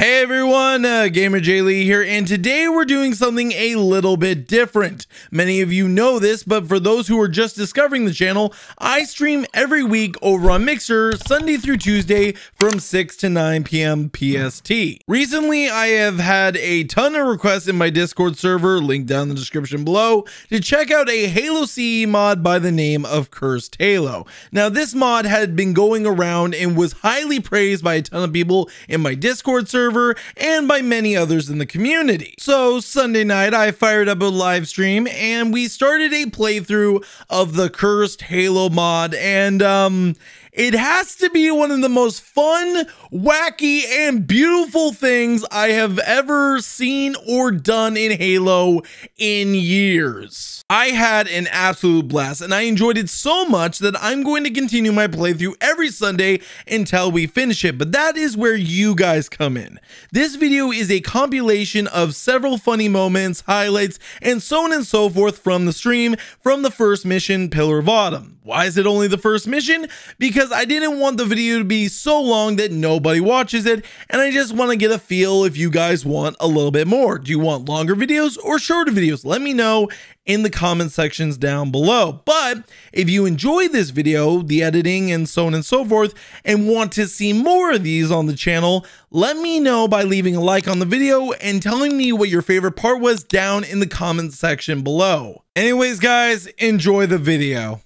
Hey everyone, uh, Gamer J Lee here, and today we're doing something a little bit different. Many of you know this, but for those who are just discovering the channel, I stream every week over on Mixer, Sunday through Tuesday from 6 to 9 p.m. PST. Recently, I have had a ton of requests in my Discord server, linked down in the description below, to check out a Halo CE mod by the name of Cursed Halo. Now, this mod had been going around and was highly praised by a ton of people in my Discord server server and by many others in the community. So Sunday night, I fired up a live stream and we started a playthrough of the cursed Halo mod and um it has to be one of the most fun, wacky, and beautiful things I have ever seen or done in Halo in years. I had an absolute blast and I enjoyed it so much that I'm going to continue my playthrough every Sunday until we finish it, but that is where you guys come in. This video is a compilation of several funny moments, highlights, and so on and so forth from the stream from the first mission, Pillar of Autumn. Why is it only the first mission? Because I didn't want the video to be so long that nobody watches it, and I just want to get a feel if you guys want a little bit more. Do you want longer videos or shorter videos? Let me know in the comment sections down below. But if you enjoy this video, the editing and so on and so forth, and want to see more of these on the channel, let me know by leaving a like on the video and telling me what your favorite part was down in the comment section below. Anyways, guys, enjoy the video.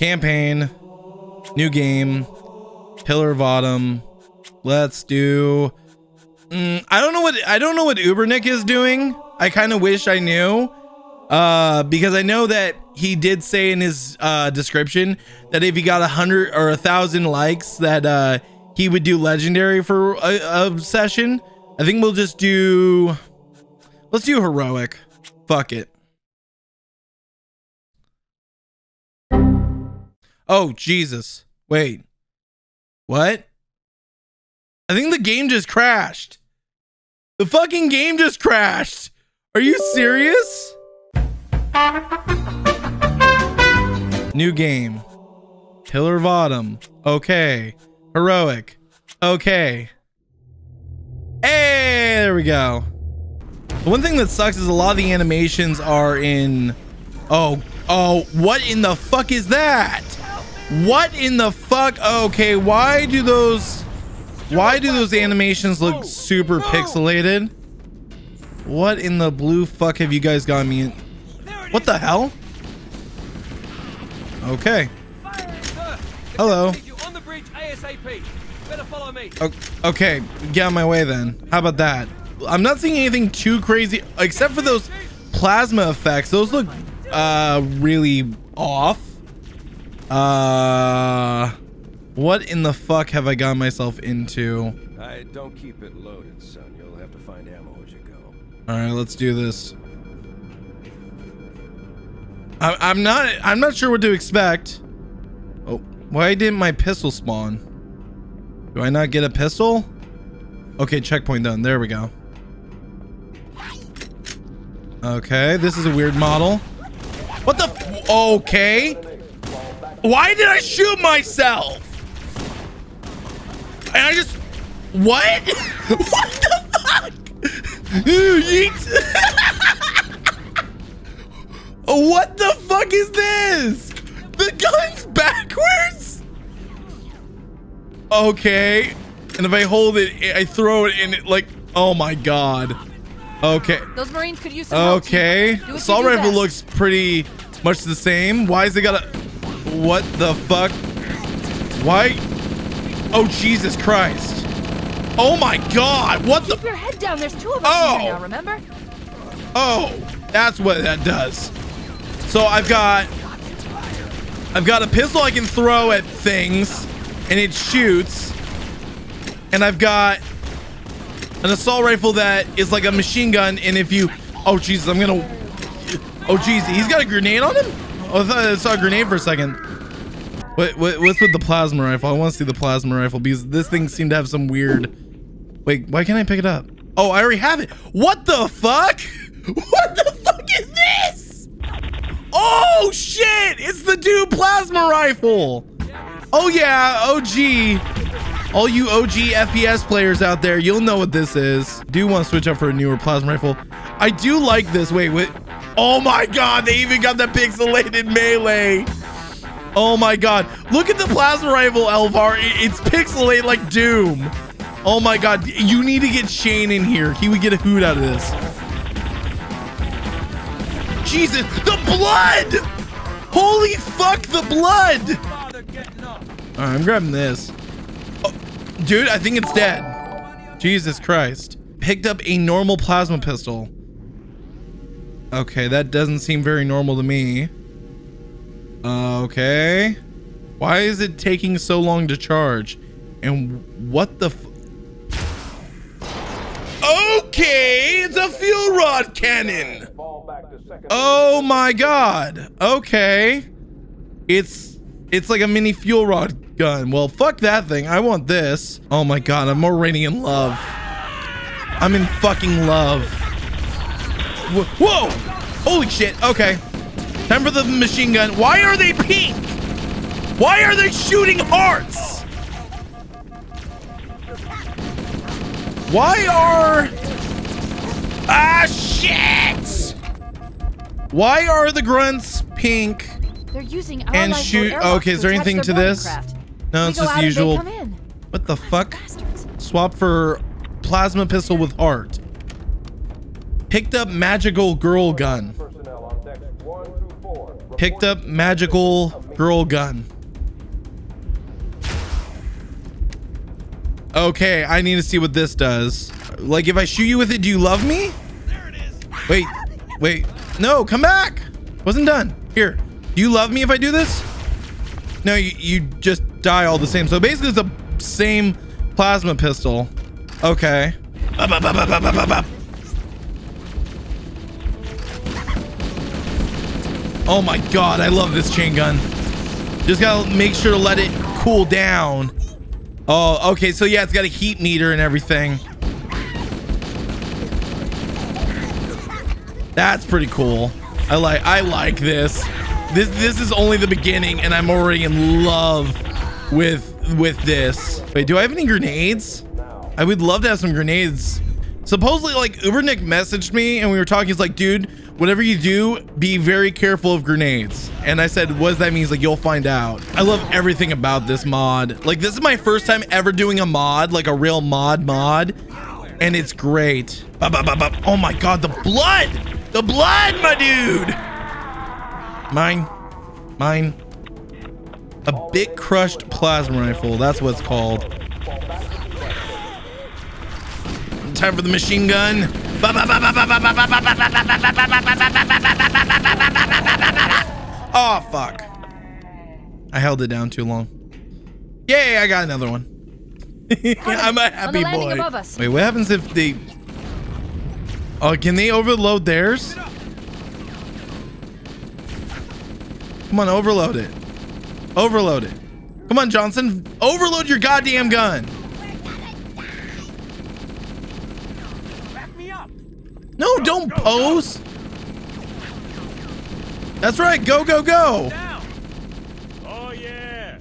Campaign, new game, Pillar of Autumn. Let's do. Mm, I don't know what I don't know what Ubernick is doing. I kind of wish I knew, uh, because I know that he did say in his uh, description that if he got a hundred or a thousand likes, that uh, he would do legendary for a, a session. I think we'll just do. Let's do heroic. Fuck it. Oh, Jesus. Wait. What? I think the game just crashed. The fucking game just crashed. Are you serious? New game. Pillar of Autumn. Okay. Heroic. Okay. Hey, there we go. The one thing that sucks is a lot of the animations are in... Oh, oh, what in the fuck is that? What in the fuck? Okay, why do those why do those animations look super pixelated? What in the blue fuck have you guys got me in? What the hell? Okay. Hello. Okay, get out my way then. How about that? I'm not seeing anything too crazy except for those plasma effects. Those look uh really off. Uh, what in the fuck have I got myself into? I don't keep it loaded, son. You'll have to find ammo as you go. All right, let's do this. I, I'm not. I'm not sure what to expect. Oh, why didn't my pistol spawn? Do I not get a pistol? Okay, checkpoint done. There we go. Okay, this is a weird model. What the? okay. Why did I shoot myself? And I just... What? what the fuck? what the fuck is this? The gun's backwards? Okay. And if I hold it, I throw it and it like... Oh my god. Okay. Those Marines could use some Okay. Assault rifle looks pretty much the same. Why is it got a... What the fuck? Why? Oh, Jesus Christ. Oh my God. What Keep the? your head down. There's two of us oh. here now, remember? Oh, that's what that does. So I've got, I've got a pistol I can throw at things and it shoots. And I've got an assault rifle that is like a machine gun. And if you, oh Jesus, I'm gonna, oh Jesus, he's got a grenade on him? Oh, I thought I saw a grenade for a second. What, what's with the plasma rifle? I want to see the plasma rifle because this thing seemed to have some weird... Wait, why can't I pick it up? Oh, I already have it. What the fuck? What the fuck is this? Oh, shit! It's the dude plasma rifle! Oh yeah, OG. All you OG FPS players out there, you'll know what this is. Do want to switch up for a newer plasma rifle. I do like this. Wait, wait. Oh my god, they even got the pixelated melee. Oh my god. Look at the plasma rifle, Elvar. It's pixelated like Doom. Oh my god. You need to get Shane in here. He would get a hoot out of this. Jesus. The blood! Holy fuck, the blood! Alright, I'm grabbing this. Oh, dude, I think it's dead. Jesus Christ. Picked up a normal plasma pistol. Okay, that doesn't seem very normal to me. Okay. Why is it taking so long to charge? And what the Okay, it's a fuel rod cannon. Oh my god. Okay. It's it's like a mini fuel rod gun. Well, fuck that thing. I want this. Oh my god, I'm already in love. I'm in fucking love. Whoa! Holy shit. Okay. Time for the machine gun. Why are they pink? Why are they shooting hearts? Why are... Ah, shit! Why are the grunts pink They're using our and shoot... Okay, is there anything to this? No, it's just usual. What the fuck? Bastards. Swap for plasma pistol with heart. Picked up magical girl gun. Picked up magical girl gun. Okay, I need to see what this does. Like, if I shoot you with it, do you love me? Wait, wait. No, come back. Wasn't done. Here. Do you love me if I do this? No, you, you just die all the same. So basically, it's the same plasma pistol. Okay. Oh my god, I love this chain gun. Just gotta make sure to let it cool down. Oh, okay, so yeah, it's got a heat meter and everything. That's pretty cool. I like I like this. This this is only the beginning and I'm already in love with with this. Wait, do I have any grenades? I would love to have some grenades. Supposedly like Ubernick messaged me and we were talking, he's like, dude, whatever you do, be very careful of grenades. And I said, what does that mean? He's like, you'll find out. I love everything about this mod. Like, this is my first time ever doing a mod, like a real mod mod. And it's great. Oh my God, the blood! The blood, my dude! Mine. Mine. A bit crushed plasma rifle. That's what it's called. Time for the machine gun. Oh, fuck. I held it down too long. Yay, I got another one. I'm a happy boy. Wait, what happens if they... Oh, can they overload theirs? Come on, overload it. Overload it. Come on, Johnson. Overload your goddamn gun. No, don't pose. That's right. Go, go, go. Oh, yeah.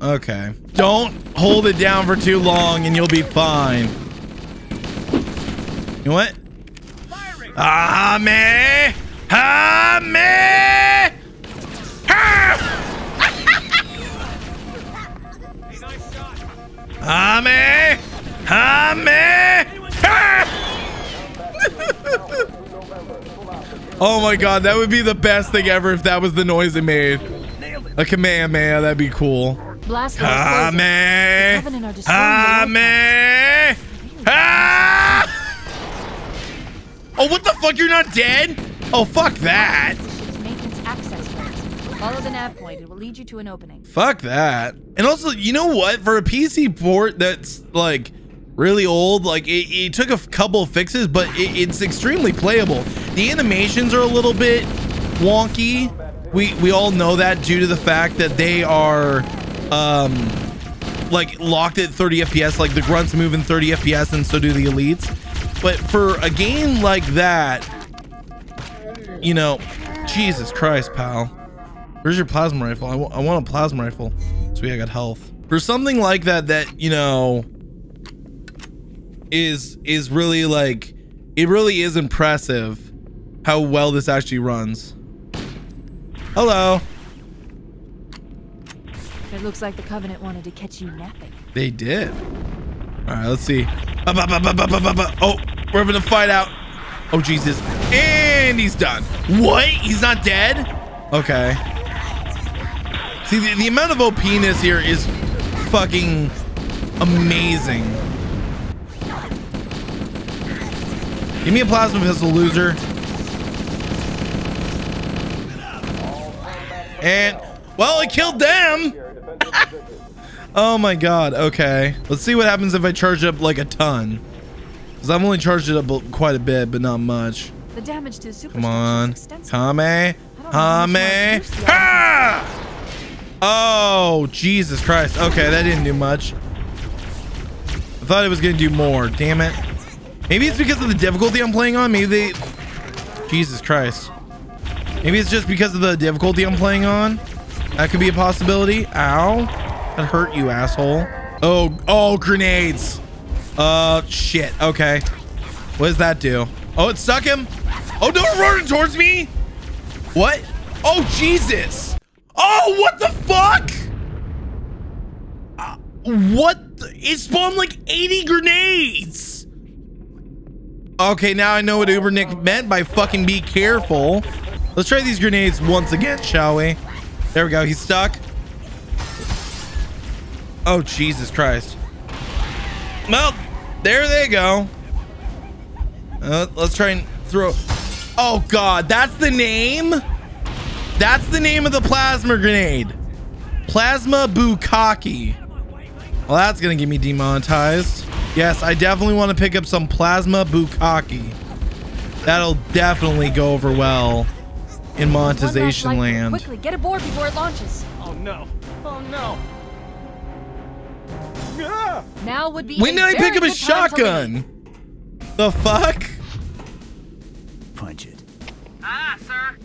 Okay. Don't hold it down for too long and you'll be fine. You know what? Ah, me. Ah, me. Ah, me. Ah, me. Oh my god, that would be the best thing ever if that was the noise it made. A command, man, that'd be cool. Blast ah, man. Ah, man. Ah! Oh, what the fuck? You're not dead? Oh, fuck that. Follow the nav point. It will lead you to an opening. Fuck that. And also, you know what? For a PC port that's like really old. Like it, it took a couple fixes, but it, it's extremely playable. The animations are a little bit wonky. We we all know that due to the fact that they are um like locked at 30 FPS. Like the grunts move in 30 FPS, and so do the elites. But for a game like that, you know, Jesus Christ, pal. Where's your plasma rifle? I, I want a plasma rifle. Sweet, I got health. For something like that, that, you know, is, is really like, it really is impressive how well this actually runs. Hello. It looks like the Covenant wanted to catch you napping. They did. All right, let's see. Oh, we're having a fight out. Oh, Jesus. And he's done. What? He's not dead? Okay. See, the, the amount of OPness here is fucking amazing. Give me a plasma pistol, loser. And, well, it killed them. oh my god. Okay. Let's see what happens if I charge up like a ton. Because I've only charged it up quite a bit, but not much. The damage to the Come on. Kame. know how much more Kame. Ha! Oh, Jesus Christ. Okay, that didn't do much. I thought it was going to do more. Damn it. Maybe it's because of the difficulty I'm playing on. Maybe they... Jesus Christ. Maybe it's just because of the difficulty I'm playing on. That could be a possibility. Ow. That hurt you, asshole. Oh, oh, grenades. Uh, shit. Okay. What does that do? Oh, it stuck him. Oh, no, running towards me. What? Oh, Jesus. Oh, what the fuck? Uh, what? It spawned like 80 grenades. Okay, now I know what Ubernick meant by fucking be careful. Let's try these grenades once again, shall we? There we go. He's stuck. Oh, Jesus Christ. Well, there they go. Uh, let's try and throw. Oh, God. That's the name? That's the name of the plasma grenade. Plasma Bukkake. Well, that's going to get me demonetized. Yes, I definitely want to pick up some Plasma Bukkake. That'll definitely go over well in monetization land. Quickly, get aboard before it launches. Oh no! Oh no! Ah! Now would be. When did I pick up a good time to leave. shotgun? The fuck? Punch it. Ah, sir.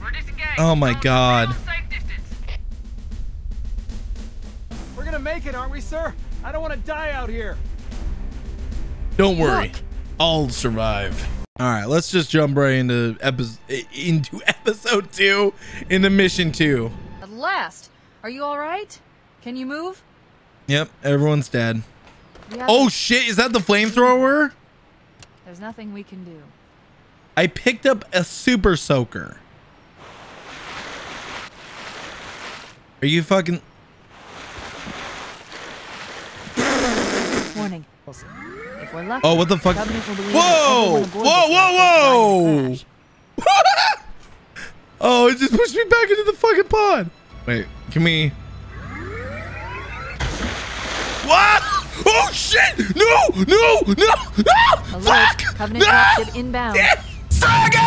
We're disengaged. Oh my God. to Safe distance. We're gonna make it, aren't we, sir? I don't want to die out here. Don't worry. I'll survive. All right, let's just jump right into episode into episode 2 into mission 2. At last. Are you all right? Can you move? Yep, everyone's dead. Oh shit, is that the flamethrower? There's nothing we can do. I picked up a super soaker. Are you fucking Warning. If we're lucky, Oh, what the fuck? Whoa! that everyone aboard Whoa, whoa, crash died in a crash. Oh, it just pushed me back into the fucking pod. Wait, can we? What? Oh shit! No! No! No! No! Alert, Fuck! Covenant no! inbound. Yeah! Saga!